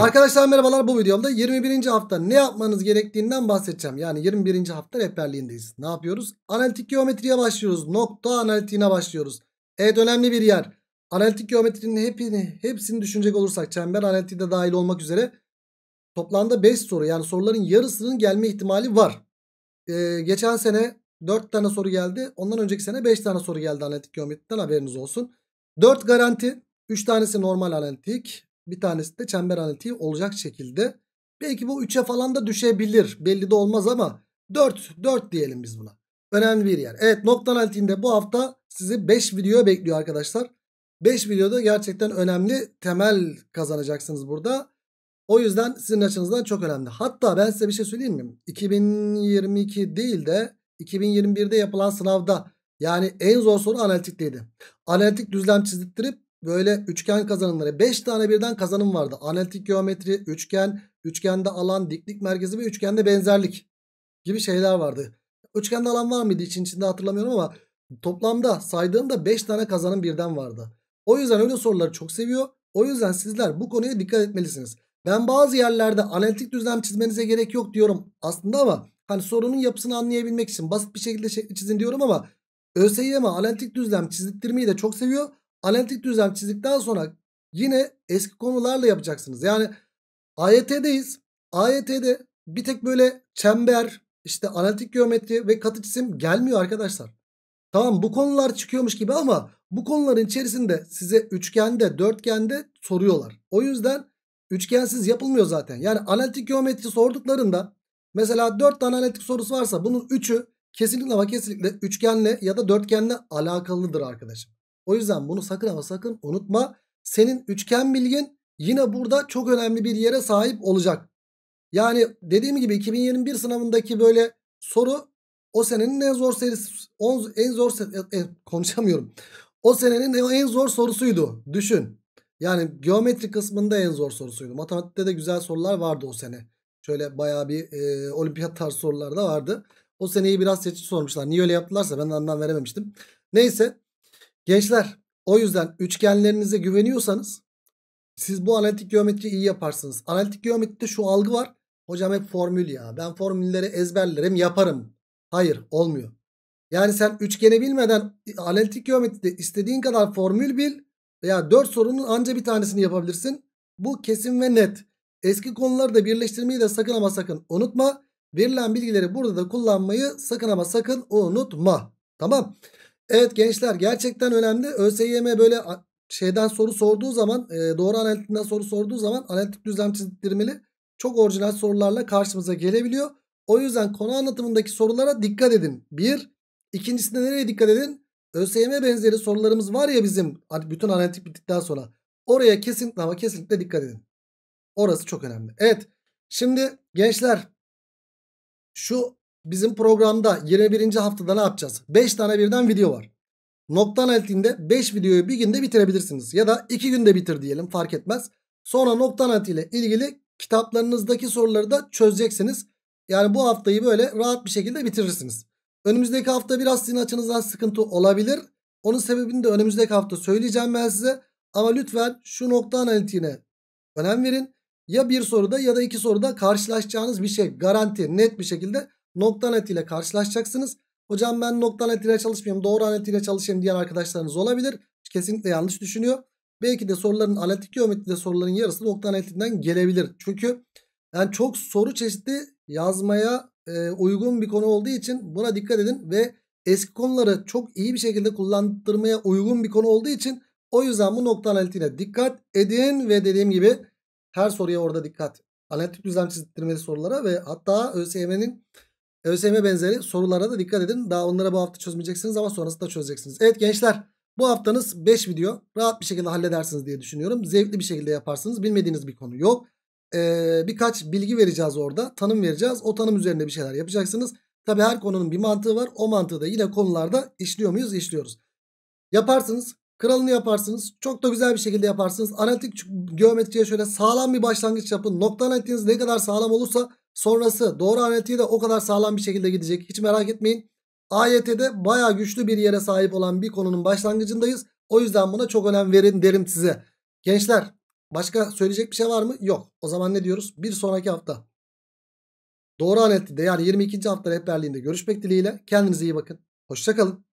Arkadaşlar merhabalar bu videomda 21. hafta ne yapmanız gerektiğinden bahsedeceğim. Yani 21. hafta rehberliğindeyiz. Ne yapıyoruz? Analitik geometriye başlıyoruz. Nokta analitiğine başlıyoruz. Evet önemli bir yer. Analitik geometrinin hepini, hepsini düşünecek olursak çember analitiği de dahil olmak üzere toplamda 5 soru yani soruların yarısının gelme ihtimali var. Ee, geçen sene 4 tane soru geldi. Ondan önceki sene 5 tane soru geldi analitik geometriden haberiniz olsun. 4 garanti 3 tanesi normal analitik bir tanesi de çember analitiği olacak şekilde. Belki bu 3'e falan da düşebilir. Belli de olmaz ama 4, 4 diyelim biz buna. Önemli bir yer. Evet nokta analitiğinde bu hafta sizi 5 video bekliyor arkadaşlar. 5 videoda gerçekten önemli temel kazanacaksınız burada. O yüzden sizin açınızdan çok önemli. Hatta ben size bir şey söyleyeyim mi? 2022 değil de 2021'de yapılan sınavda yani en zor soru analitikteydi. Analitik düzlem çizdirttirip böyle üçgen kazanımları 5 tane birden kazanım vardı. Analitik geometri, üçgen, üçgende alan, diklik merkezi ve üçgende benzerlik gibi şeyler vardı. Üçgende alan var mıydı için içinde hatırlamıyorum ama toplamda saydığımda 5 tane kazanım birden vardı. O yüzden öyle soruları çok seviyor. O yüzden sizler bu konuya dikkat etmelisiniz. Ben bazı yerlerde analitik düzlem çizmenize gerek yok diyorum aslında ama hani sorunun yapısını anlayabilmek için basit bir şekilde çizin diyorum ama ÖSYM analitik düzlem çizdirtmeyi de çok seviyor analitik düzlem çizdikten sonra yine eski konularla yapacaksınız. Yani AYT'deyiz. AYT'de bir tek böyle çember, işte analitik geometri ve katı cisim gelmiyor arkadaşlar. Tamam bu konular çıkıyormuş gibi ama bu konuların içerisinde size üçgende, dörtgende soruyorlar. O yüzden üçgensiz yapılmıyor zaten. Yani analitik geometri sorduklarında mesela 4 tane analitik sorusu varsa bunun 3'ü kesinlikle ama kesinlikle üçgenle ya da dörtgenle alakalıdır arkadaşım. O yüzden bunu sakın ama sakın unutma. Senin üçgen bilgin yine burada çok önemli bir yere sahip olacak. Yani dediğim gibi 2021 sınavındaki böyle soru o senenin en zor serisi en zor e, konuşamıyorum. O senenin en zor sorusuydu. Düşün. Yani geometri kısmında en zor sorusuydu. Matematikte de güzel sorular vardı o sene. Şöyle bayağı bir e, olimpiyat tarzı sorular da vardı. O seneyi biraz seçici sormuşlar. Niye öyle yaptılarsa ben anlam verememiştim. Neyse Gençler o yüzden üçgenlerinize güveniyorsanız siz bu analitik geometriyi iyi yaparsınız. Analitik geometride şu algı var. Hocam hep formül ya. Ben formülleri ezberlerim yaparım. Hayır olmuyor. Yani sen üçgeni bilmeden analitik geometride istediğin kadar formül bil veya 4 sorunun anca bir tanesini yapabilirsin. Bu kesin ve net. Eski konuları da birleştirmeyi de sakın ama sakın unutma. Verilen bilgileri burada da kullanmayı sakın ama sakın unutma. Tamam. Evet gençler gerçekten önemli. ÖSYM böyle şeyden soru sorduğu zaman e, doğru analitikten soru sorduğu zaman analitik düzlem çizdirmeli çok orijinal sorularla karşımıza gelebiliyor. O yüzden konu anlatımındaki sorulara dikkat edin. Bir. ikincisinde nereye dikkat edin? ÖSYM benzeri sorularımız var ya bizim bütün analitik bittikten sonra. Oraya kesinlikle ama kesinlikle dikkat edin. Orası çok önemli. Evet. Şimdi gençler şu bizim programda 21. haftada ne yapacağız? 5 tane birden video var. Nokta analitiğinde 5 videoyu bir günde bitirebilirsiniz. Ya da 2 günde bitir diyelim fark etmez. Sonra nokta analitiğiyle ilgili kitaplarınızdaki soruları da çözeceksiniz. Yani bu haftayı böyle rahat bir şekilde bitirirsiniz. Önümüzdeki hafta biraz sizin açınızdan sıkıntı olabilir. Onun sebebini de önümüzdeki hafta söyleyeceğim ben size. Ama lütfen şu nokta analitiğine önem verin. Ya bir soruda ya da iki soruda karşılaşacağınız bir şey garanti net bir şekilde nokta net ile karşılaşacaksınız. Hocam ben nokta net ile çalışmıyorum doğru net ile çalışayım diyen arkadaşlarınız olabilir. Kesinlikle yanlış düşünüyor. Belki de soruların analitik geometride soruların yarısı nokta netinden gelebilir. Çünkü yani çok soru çeşidi yazmaya e, uygun bir konu olduğu için buna dikkat edin ve eski konuları çok iyi bir şekilde kullandırmaya uygun bir konu olduğu için o yüzden bu nokta analitiğine dikkat edin ve dediğim gibi her soruya orada dikkat. Analitik düzlem çizdirmeli sorulara ve hatta ÖSYM'nin ÖSYM benzeri sorulara da dikkat edin. Daha onlara bu hafta çözmeyeceksiniz ama sonrasında çözeceksiniz. Evet gençler bu haftanız 5 video rahat bir şekilde halledersiniz diye düşünüyorum. Zevkli bir şekilde yaparsınız. Bilmediğiniz bir konu yok. Ee, birkaç bilgi vereceğiz orada. Tanım vereceğiz. O tanım üzerinde bir şeyler yapacaksınız. Tabi her konunun bir mantığı var. O mantığı da yine konularda işliyor muyuz? İşliyoruz. Yaparsınız. Kralını yaparsınız. Çok da güzel bir şekilde yaparsınız. Analitik geometriye şöyle sağlam bir başlangıç yapın. Nokta analitiğiniz ne kadar sağlam olursa sonrası doğru analitiği de o kadar sağlam bir şekilde gidecek. Hiç merak etmeyin. AYT'de baya güçlü bir yere sahip olan bir konunun başlangıcındayız. O yüzden buna çok önem verin derim size. Gençler Başka söyleyecek bir şey var mı? Yok. O zaman ne diyoruz? Bir sonraki hafta. Doğru analitikte yani 22. hafta rehberliğinde görüşmek dileğiyle. Kendinize iyi bakın. Hoşçakalın.